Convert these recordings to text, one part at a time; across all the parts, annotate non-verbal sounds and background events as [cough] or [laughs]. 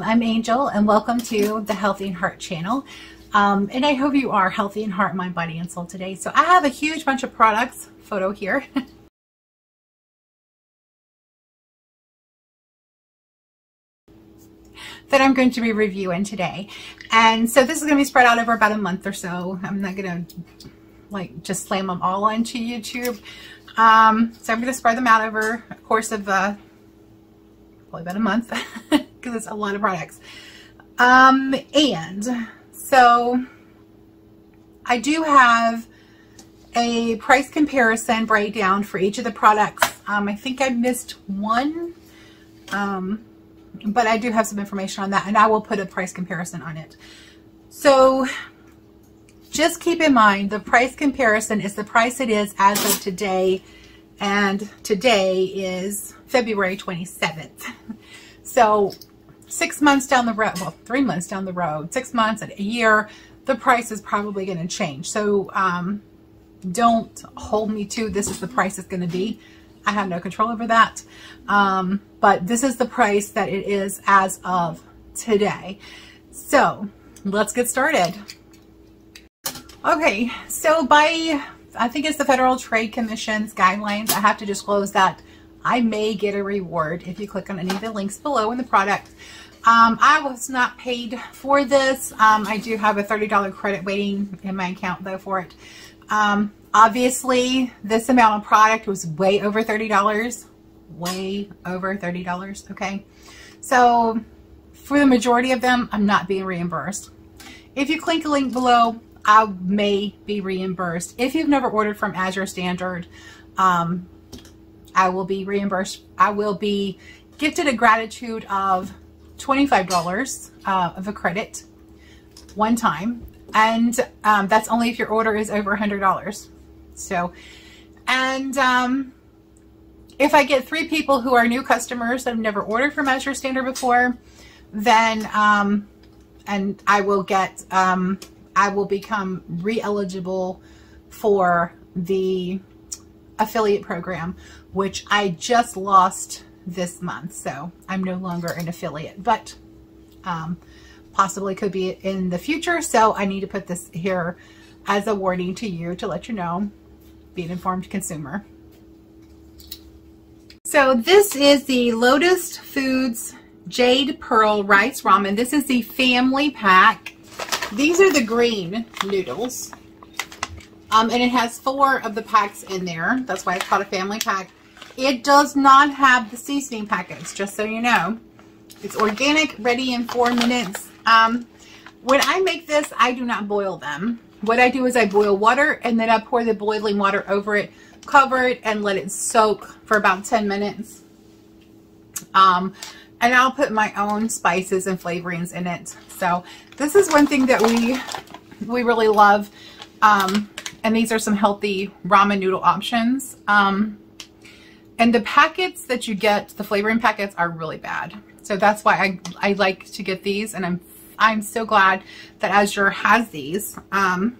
I'm Angel and welcome to the Healthy in Heart channel. Um, and I hope you are healthy in heart, mind, body, and soul today. So I have a huge bunch of products, photo here. [laughs] that I'm going to be reviewing today. And so this is going to be spread out over about a month or so. I'm not going to like just slam them all onto YouTube. Um, so I'm going to spread them out over a course of uh, probably about a month [laughs] because it's a lot of products. Um, and so I do have a price comparison breakdown for each of the products. Um, I think I missed one, um, but I do have some information on that and I will put a price comparison on it. So just keep in mind the price comparison is the price it is as of today and today is February 27th. So six months down the road, well, three months down the road, six months, and a year, the price is probably going to change. So um, don't hold me to this is the price it's going to be. I have no control over that. Um, but this is the price that it is as of today. So let's get started. Okay, so by, I think it's the Federal Trade Commission's guidelines, I have to disclose that I may get a reward if you click on any of the links below in the product. Um, I was not paid for this. Um, I do have a $30 credit waiting in my account though for it. Um, obviously, this amount of product was way over $30. Way over $30, okay? So, for the majority of them, I'm not being reimbursed. If you click a link below, I may be reimbursed. If you've never ordered from Azure Standard, um, I will be reimbursed. I will be gifted a gratitude of $25 uh, of a credit one time. And um, that's only if your order is over $100. So, and um, if I get three people who are new customers that have never ordered from Azure Standard before, then, um, and I will get, um, I will become re-eligible for the affiliate program, which I just lost this month. So I'm no longer an affiliate, but um, possibly could be in the future. So I need to put this here as a warning to you to let you know, be an informed consumer. So this is the Lotus Foods Jade Pearl Rice Ramen. This is the family pack. These are the green noodles. Um, and it has four of the packs in there. That's why it's called a family pack. It does not have the seasoning packets, just so you know. It's organic, ready in four minutes. Um, when I make this, I do not boil them. What I do is I boil water and then I pour the boiling water over it, cover it, and let it soak for about 10 minutes. Um, and I'll put my own spices and flavorings in it. So this is one thing that we we really love. Um, and these are some healthy ramen noodle options. Um, and the packets that you get, the flavoring packets are really bad. So that's why I, I like to get these and I'm I'm so glad that Azure has these um,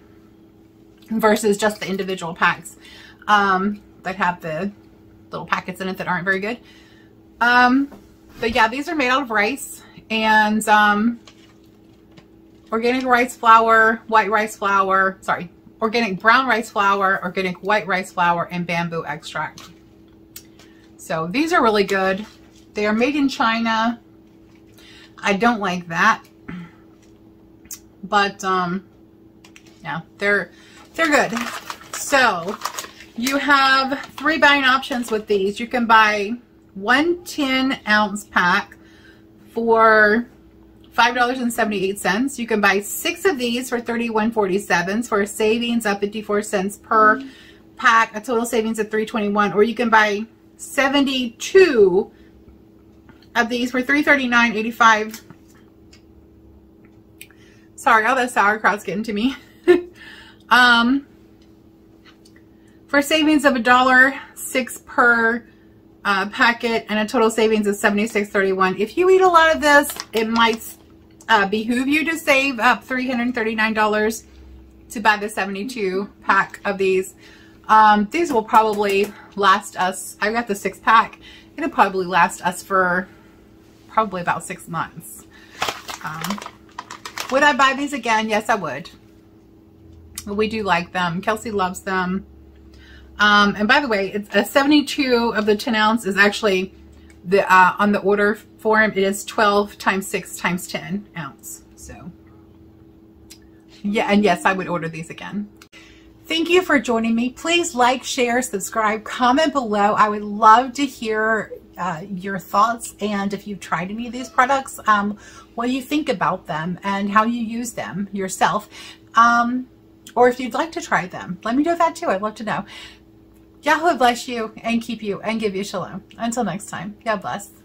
versus just the individual packs um, that have the little packets in it that aren't very good. Um, but yeah, these are made out of rice and um, organic rice flour, white rice flour, sorry, organic brown rice flour, organic white rice flour, and bamboo extract. So these are really good. They are made in China. I don't like that. But um yeah, they're they're good. So you have three buying options with these. You can buy one 10 ounce pack for $5.78. You can buy six of these for $31.47 for a savings of 54 cents per pack, a total savings of $3.21. Or you can buy 72 of these for $339.85. Sorry, all that sauerkraut's getting to me. [laughs] um, for savings of a dollar six per uh, packet and a total savings of $76.31. If you eat a lot of this, it might uh, behoove you to save up $339 to buy the 72 pack of these. Um, these will probably last us, I got the six pack, it'll probably last us for probably about six months. Um, would I buy these again? Yes, I would. We do like them. Kelsey loves them. Um, and by the way, it's a 72 of the 10 ounce is actually the uh, on the order form. It is 12 times 6 times 10 ounce. So yeah, and yes, I would order these again. Thank you for joining me. Please like, share, subscribe, comment below. I would love to hear uh, your thoughts and if you've tried any of these products, um, what you think about them and how you use them yourself. Um, or if you'd like to try them, let me know that too. I'd love to know. Yahweh bless you and keep you and give you shalom. Until next time, God bless.